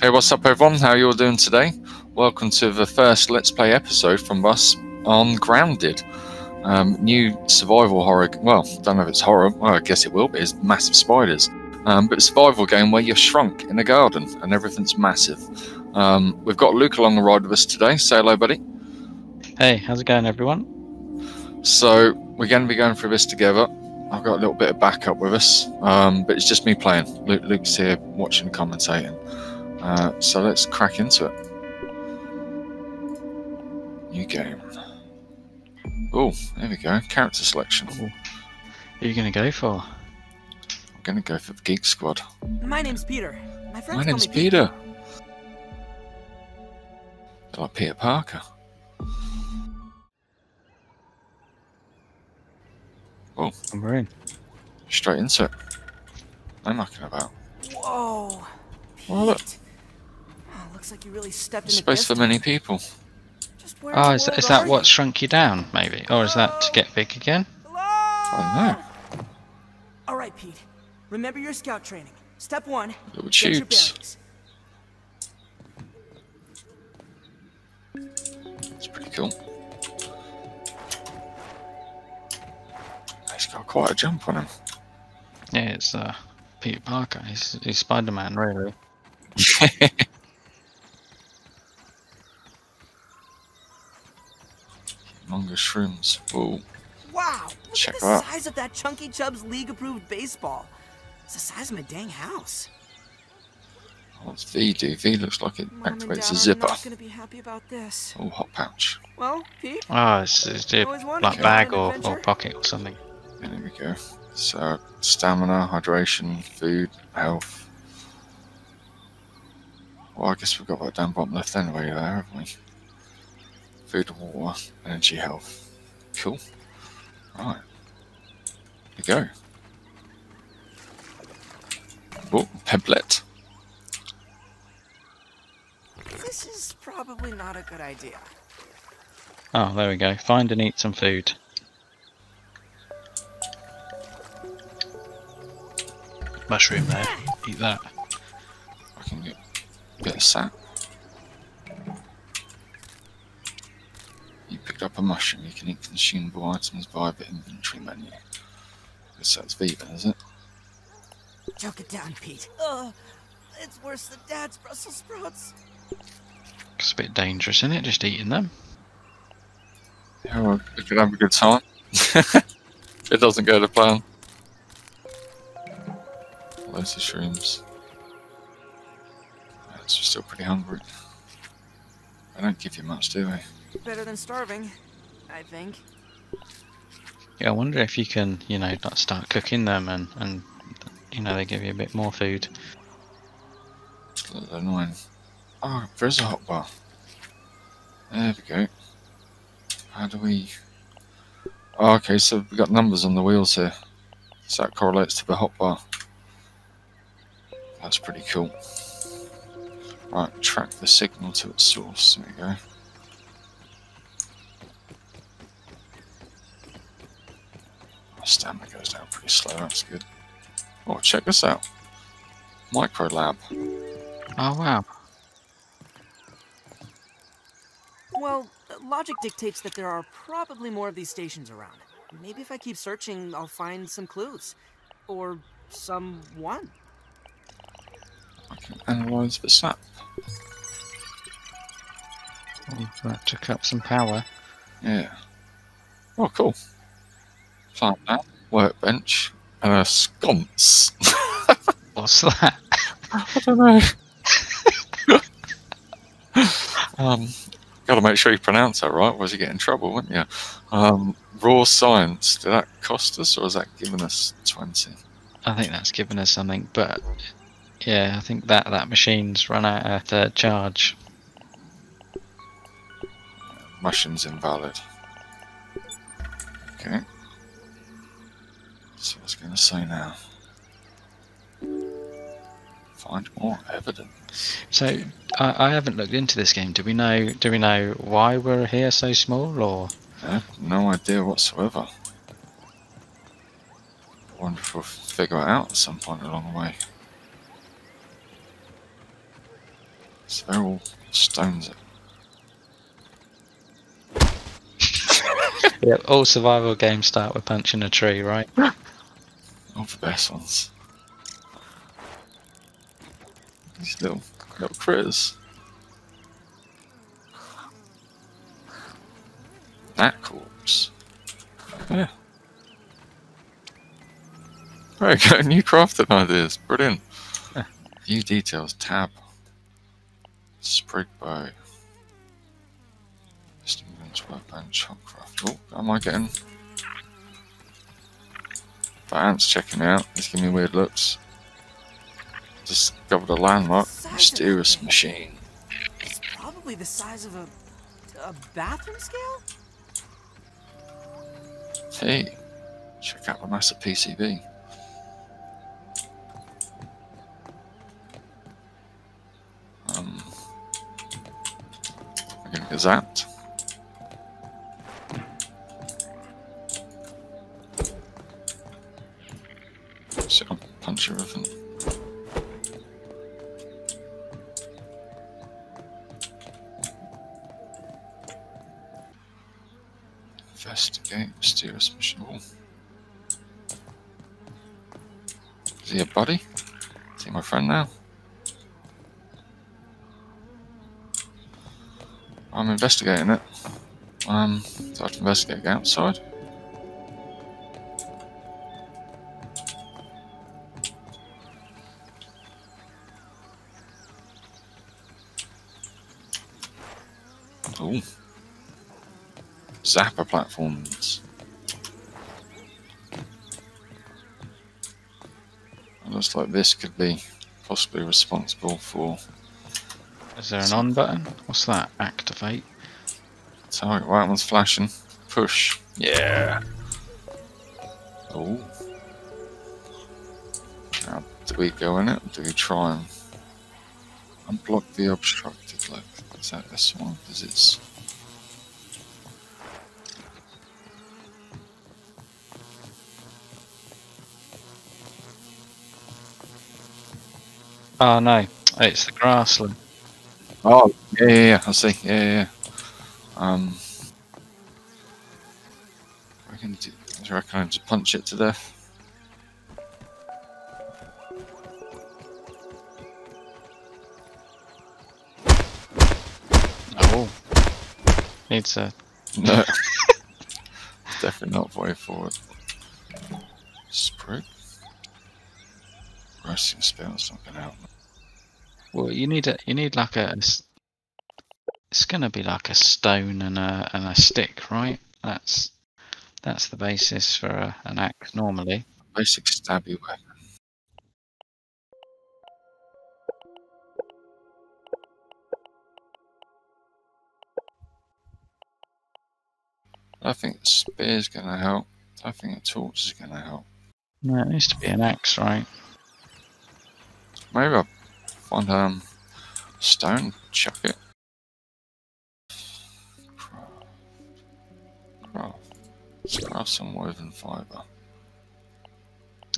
Hey, what's up, everyone? How you all doing today? Welcome to the first Let's Play episode from us on Grounded. Um, new survival horror. Well, don't know if it's horror. Well, I guess it will be. It's massive spiders. Um, but a survival game where you're shrunk in a garden and everything's massive. Um, we've got Luke along the ride with us today. Say hello, buddy. Hey, how's it going, everyone? So we're going to be going through this together. I've got a little bit of backup with us, um, but it's just me playing. Luke, Luke's here watching, commentating. Uh, so let's crack into it. New game. Oh, there we go. Character selection. Who are you going to go for? I'm going to go for the Geek Squad. My name's Peter. My friends My call name's me Pete. Peter. Like Peter Parker. Oh, And we're in. straight into it. I'm knocking about. Whoa. Oh, look. Pete. Oh, looks like you really stepped into Space for many people. Just Oh, is, that, is that what shrunk you down, maybe? Or is that to get big again? Hello? I don't know. All right, Pete. Remember your scout training. Step one. Little get your tubes. bearings. It's pretty cool. He's got quite a jump on him. Yeah, it's uh, Peter Parker. He's, he's Spider Man, really. Longer shrooms. Whoa. Wow. Look Check at the out. size of that Chunky Chubbs league-approved baseball. It's the size of my dang house. What's V do? V looks like it Mom and activates Dad a are zipper. not gonna be happy about this. Oh, hot pouch. Well, Pete. Oh, it's, it's a Always wanted like to go on bag or, or pocket or something. And there we go. So, stamina, hydration, food, health. Well, I guess we've got that down bottom left anyway there, haven't we? Food and water, energy, health. Cool. Right. Here we go. Oh, pebblet. This is probably not a good idea. Oh, there we go. Find and eat some food. Mushroom there. Eat that. I can get a bit of sap. You picked up a mushroom. You can eat consumable items via the inventory menu. Guess that's vegan, is it? Choke it down, Pete. Ugh, it's worse than Dad's Brussels sprouts. It's a bit dangerous, isn't it? Just eating them. Yeah, well, we could have a good time. it doesn't go to plan. Loads of shrooms. Yeah, so you're still pretty hungry. I don't give you much, do they? Better than starving, I think. Yeah, I wonder if you can, you know, like start cooking them and, and you know, they give you a bit more food. It's a little annoying. Oh, there's a hot bar. There we go. How do we... Oh, okay, so we've got numbers on the wheels here. So that correlates to the hot bar. That's pretty cool. Right, track the signal to its source. There we go. Stamina goes down pretty slow, that's good. Oh, check this out. Micro lab. Oh wow. Well, logic dictates that there are probably more of these stations around. Maybe if I keep searching, I'll find some clues. Or someone. I can analyze the sap. Oh, that took up some power. Yeah. Oh, cool. Plant that. Workbench. And a sconce. What's that? I don't know. um, got to make sure you pronounce that right, else you get in trouble, wouldn't you? Um, raw science. Did that cost us, or has that given us 20? I think that's given us something, but yeah, I think that that machine's run out of third charge. Mushrooms invalid. Okay. So I was going to say now? Find more evidence. So I, I haven't looked into this game. Do we know? Do we know why we're here so small, or I have no idea whatsoever. I wonder if we'll figure it out at some point along the way. So they're all stones. Yeah, all survival games start with punching a tree, right? Best ones. These little little critters. That corpse. Yeah. There you go, new crafting ideas. Brilliant. Huh. View details tab. Sprig bow. Stimulants workbench craft. Oh, am I getting the ant's checking me out. He's giving me weird looks. Discovered a landmark. Mysterious machine. It's probably the size of a a bathroom scale. Hey, check out the massive PCB. Um, I'm gonna get zapped. Is he a buddy? Is he my friend now? I'm investigating it. Um, do I have to investigate outside? Oh. Zapper platforms. Looks like this could be possibly responsible for Is there an on button? What's that? Activate. target. Right one's flashing. Push. Yeah. Oh. Now, do we go in it? Or do we try and unblock the obstructed look? Is that this one? Because it's Oh no, it's the grassland. Oh, yeah, yeah, yeah. I see. Yeah, yeah. yeah. Um, I can do. Do you reckon I just punch it to death? Oh. Needs a. No. Definitely not way forward. Sprig. Resting spell's not gonna help. Well, you need a. You need like a. It's gonna be like a stone and a and a stick, right? That's that's the basis for a, an axe normally. Basic stabby weapon. I think the spear's gonna help. I think a torch is gonna help. No, it needs to be an axe, right? Maybe I'll find um stone, chuck it. Craft. Craft. Some woven fibre.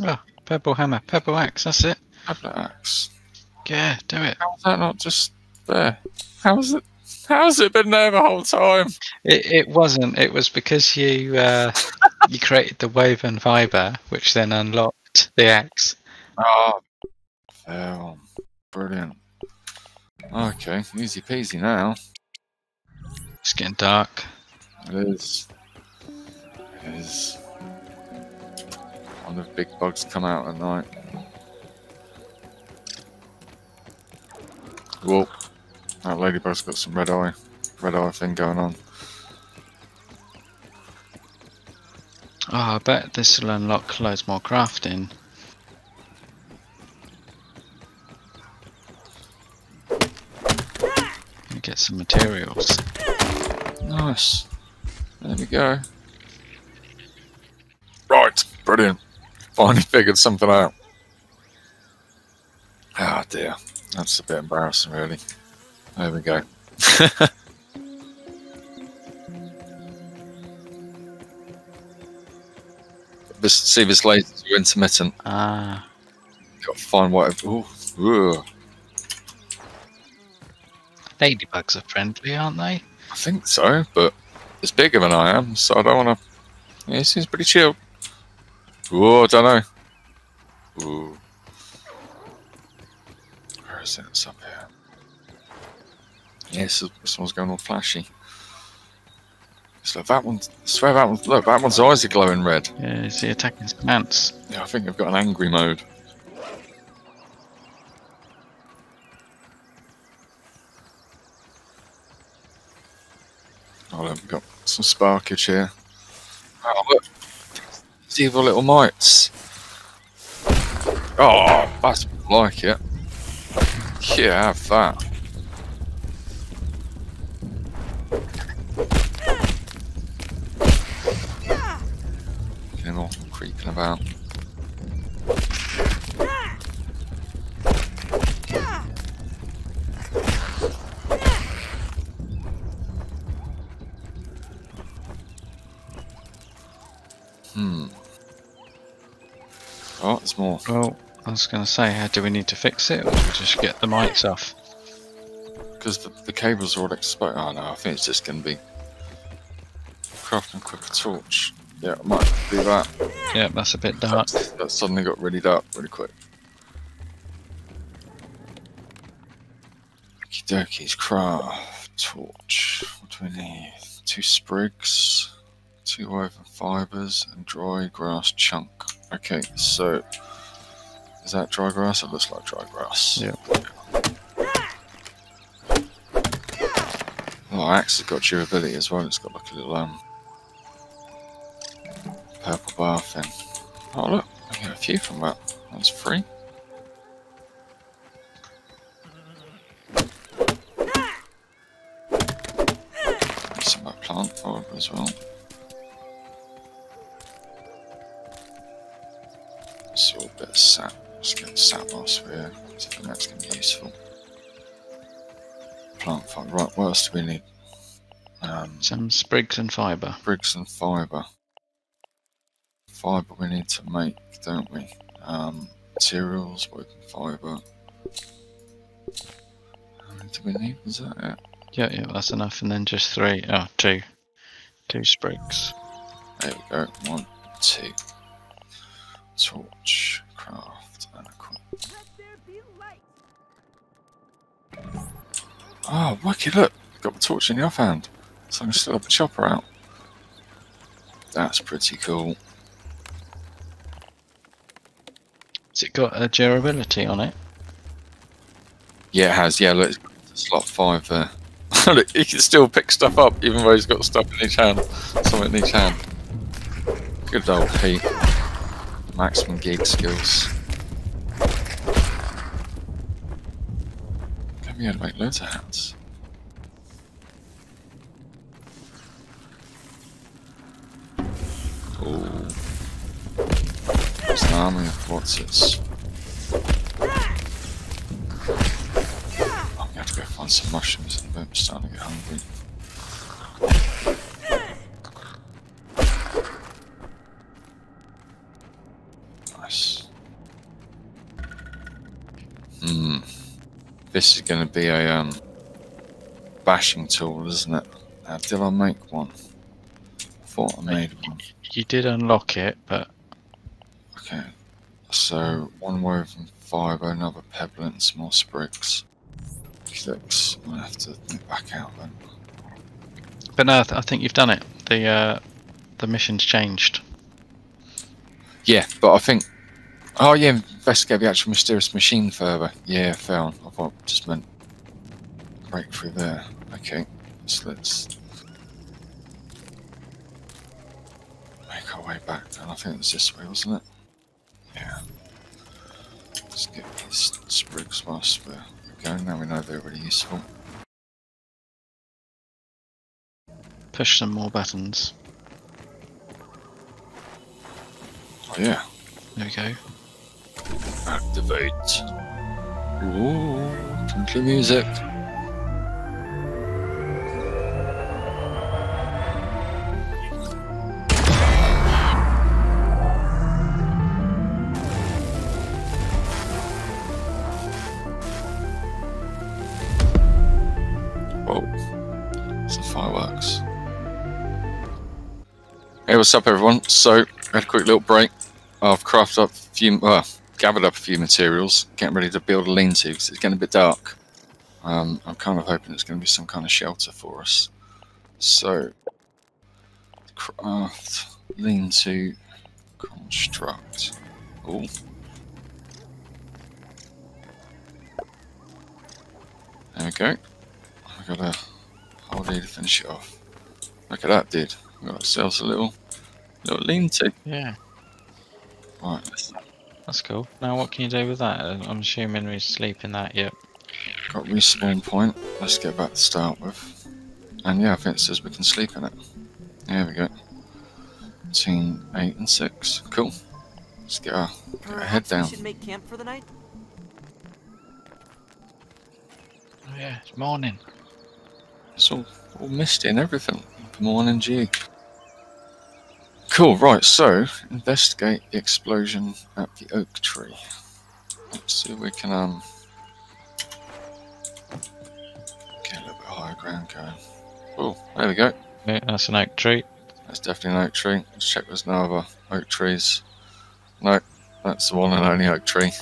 Oh, purple hammer, purple axe. That's it. Pebblet axe. Yeah, do it. How was that not just there? How's it? How's it been there the whole time? It, it wasn't. It was because you uh, you created the woven fiber, which then unlocked the axe. Oh, Brilliant. Okay, easy peasy now. It's getting dark. It is. It is. One of the big bugs come out at night. Whoa. That ladybug's got some red eye. Red eye thing going on. Oh, I bet this will unlock loads more crafting. Get some materials. Nice. There we go. Right, brilliant. Finally figured something out. Oh dear. That's a bit embarrassing, really. There we go. this, see, this laser's intermittent. Ah, Got to find whatever. Ooh, ooh. Ladybugs are friendly, aren't they? I think so, but it's bigger than I am, so I don't want to. Yeah, he seems pretty chill. Oh, I don't know. Ooh. Where is it? It's up here. Yes, this one's going all flashy. So that one, I swear that one, look, that one's eyes are glowing red. Yeah, is he attacking his ants? Yeah, I think they've got an angry mode. Oh, look, we've got some sparkage here. Oh, look. These evil little mites. Oh, that's like it. Yeah, have that. Getting all creeping about. More. Well, I was going to say, how do we need to fix it, or do we just get the mics off? Because the, the cables are all exposed. Oh no, I think it's just going to be crafting quicker torch. Yeah, I might do that. Yeah, that's a bit dark. That suddenly got really dark really quick. Okie dokies, craft torch. What do we need? Two sprigs, two woven fibres, and dry grass chunk. Okay, so is that dry grass? It looks like dry grass. Yeah. Oh, axe has got durability as well. It's got like a little um purple bar thing. Oh look, I get a few from that. That's free. Some of that plant fibre as well. What else do we need? Um, Some sprigs and fibre. Sprigs and fibre. Fibre we need to make, don't we? Um, materials, woven fibre. How many do we need? Was that it? Yeah, yeah, that's enough. And then just three. oh, two. Two sprigs. There we go. One, two. Torch, craft, Ah, oh, wicked, look! Got the torch in the offhand. So I can still have the chopper out. That's pretty cool. Has it got a durability on it? Yeah, it has. Yeah, look, it's got slot five there. look, he can still pick stuff up even though he's got stuff in each hand. Something in each hand. Good old Pete. Maximum gig skills. Be able to make loads of hats. Oh. It's an army of its. I'm gonna have to go find some mushrooms in a. I'm starting to get hungry. Nice. Hmm. This is going to be a um, bashing tool, isn't it? Now, did I make one? I thought I made one. You did unlock it, but Okay. So, one woven fibre, another pebble, and some more sprigs. Clicks. I'm gonna have to think back out then. but no, I th- I think you've done it. The uh, the mission's changed. Yeah, but I think. Oh, yeah, investigate the actual mysterious machine further. Uh, yeah, found. I thought it just meant break through there. Okay, so let's make our way back. And I think it's this way, wasn't it? Yeah. Let's get these sprigs whilst we're going. Now we know they're really useful. Push some more buttons. Oh, yeah. There we go activate. Ooh, country music. Oh, hey, what's up, everyone? So, I had a quick little break. I've crafted up a few, gathered up a few materials, getting ready to build a lean-to because it's getting a bit dark. Um, I'm kind of hoping it's going to be some kind of shelter for us. So, craft, lean-to, construct. Oh. There we go. I got a holiday to finish it off. Look at that, dude. We got ourselves a little, little lean-to. Yeah, Right, let's that's cool. Now, what can you do with that? Uh, I'm assuming we sleep in that. Yep. got respawn point. Let's get back to start with. And yeah, I think it says we can sleep in it. There we go. Between eight and six. Cool. Let's get our Perhaps head down. we should make camp for the night. Oh yeah, it's morning. It's all, all misty and everything. Good morning, G. Cool, right, so investigate the explosion at the oak tree. Let's see if we can um get a little bit higher ground going. Oh, there we go. Yeah, that's an oak tree. That's definitely an oak tree. Let's check there's no other oak trees. No, that's the one and only oak tree.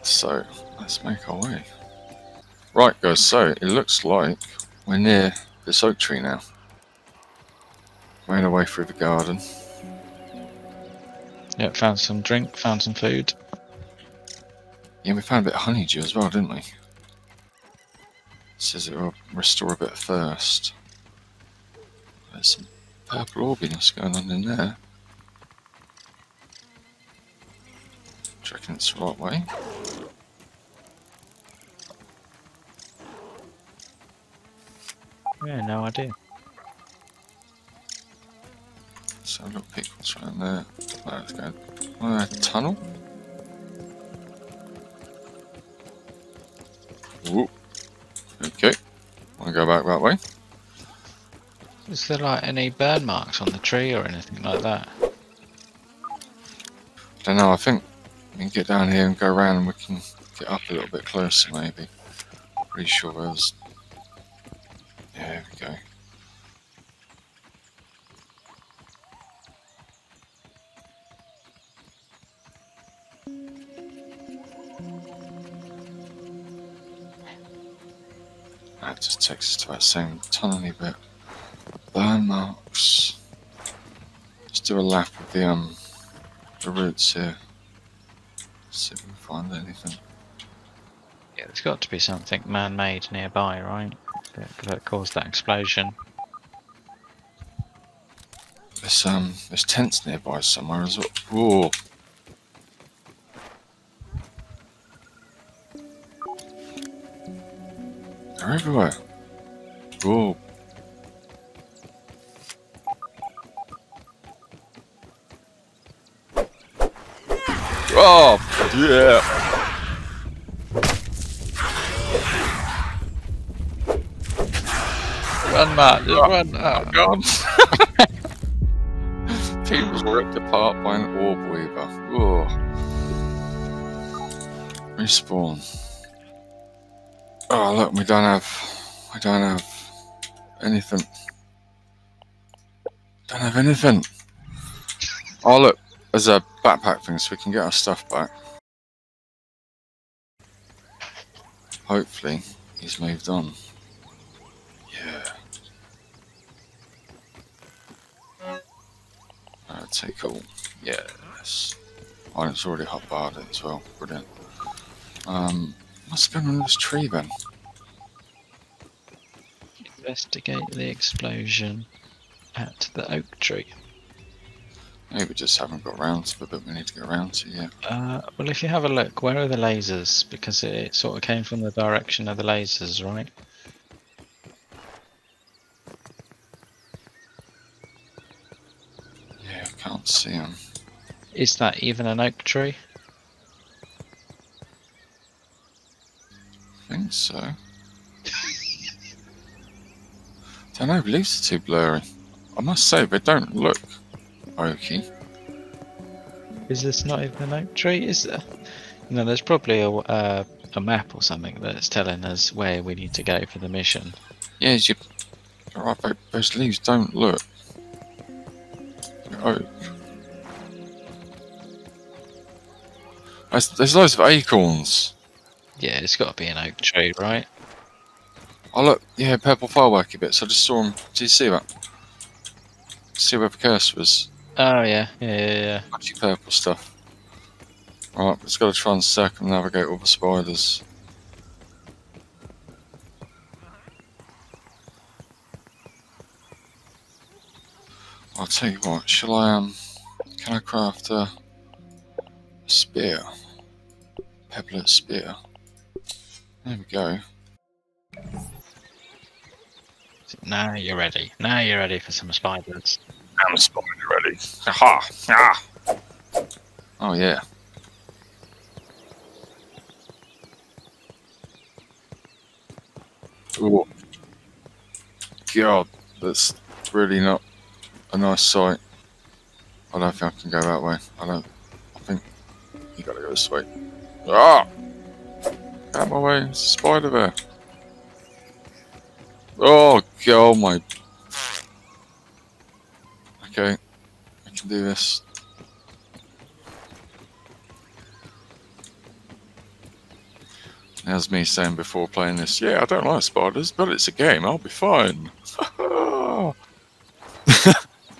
So, let's make our way. Right, guys, so it looks like we're near this oak tree now. Made our way through the garden. Yep, found some drink, found some food. Yeah, we found a bit of honeydew as well, didn't we? says it will restore a bit of thirst. There's some purple orbiness going on in there. Do you reckon it's the right way? Yeah, no idea. So I've got pickles right there. Let's go. Uh, tunnel? Whoop. Okay. Wanna go back that way? Is there like any burn marks on the tree or anything like that? I don't know, I think we can get down here and go around and we can get up a little bit closer maybe. Pretty sure there's... That just takes us to that same tiny bit. Burn marks. Let's do a lap of the um the roots here. See if we can find anything. Yeah, there's got to be something man-made nearby, right? That, that caused that explosion. There's um there's tents nearby somewhere as well. Whoa. They're everywhere. Whoa. Oh yeah. Run, Mart! Just oh. run! Oh, God. People's ripped apart by an orb weaver. Whoa. Respawn. Oh look, we don't have we don't have anything. Don't have anything. Oh look, there's a backpack thing so we can get our stuff back. Hopefully he's moved on. Yeah. Uh, take all. Yes. Oh, it's already hot barred as well. Brilliant. Um, what's going on with this tree then? Investigate the explosion at the oak tree. Maybe we just haven't got around to it, but we need to get around to yet. Uh, well, if you have a look, where are the lasers? Because it sort of came from the direction of the lasers, right? Yeah, I can't see them. Is that even an oak tree? Think so. Don't know, leaves are too blurry. I must say, they don't look oaky. Is this not even an oak tree? Is there? You know, there's probably a, uh, a map or something that's telling us where we need to go for the mission. Yeah, you. Alright, but those leaves don't look oak. There's, there's loads of acorns. Yeah, it's got to be an oak tree, right? Oh look, yeah, purple fireworky bits. I just saw them. Did you see that? See where the cursor was? Oh yeah, yeah, yeah, yeah. Actually, purple stuff. Right, let's got to try and circumnavigate all the spiders. I'll tell you what, shall I, um, can I craft a spear? Pebblet spear. There we go. Now you're ready. Now you're ready for some spiders. I'm spider ready. Aha! Ah! Oh yeah. Oh. God, that's really not a nice sight. I don't think I can go that way. I don't. I think you gotta go this way. Ah! Out my way, spider there. Oh god, my. Okay, I can do this. As me saying before playing this, yeah, I don't like spiders, but it's a game, I'll be fine.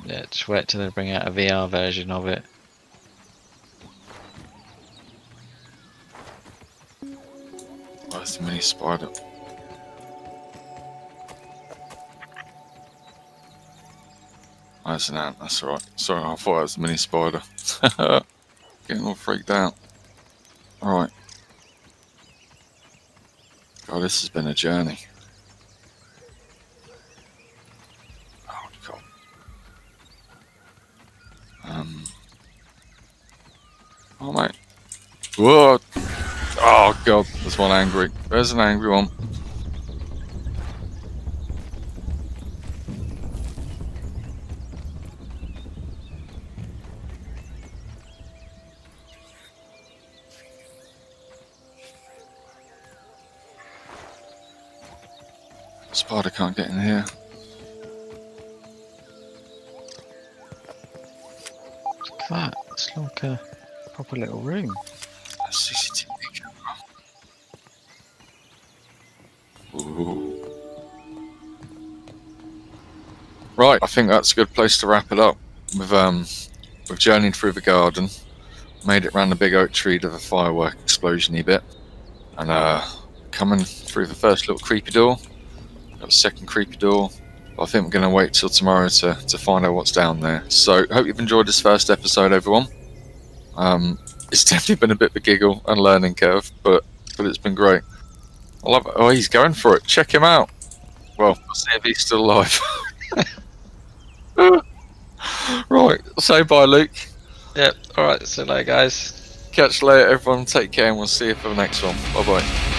Yeah, just wait till they bring out a VR version of it. Spider? Oh, that's an ant, that's alright. Sorry, I thought it was a mini spider. Getting all freaked out. Alright. God, this has been a journey. Oh, God. Um. Oh, mate. Whoa! Oh god, there's one angry. There's an angry one. Spider can't get in here. Look at that. It's like a proper little room. Think that's a good place to wrap it up. We've um, we've journeyed through the garden, made it round the big oak tree to the firework explosiony bit, and uh, coming through the first little creepy door. Got a second creepy door. I think we're going to wait till tomorrow to, to find out what's down there. So, hope you've enjoyed this first episode, everyone. Um, it's definitely been a bit of a giggle and learning curve, but but it's been great. I love it. Oh, he's going for it. Check him out. Well, I'll see if he's still alive. right. Say bye, Luke. Yep. Alright, so later, guys. Catch you later, everyone. Take care, and we'll see you for the next one. Bye bye.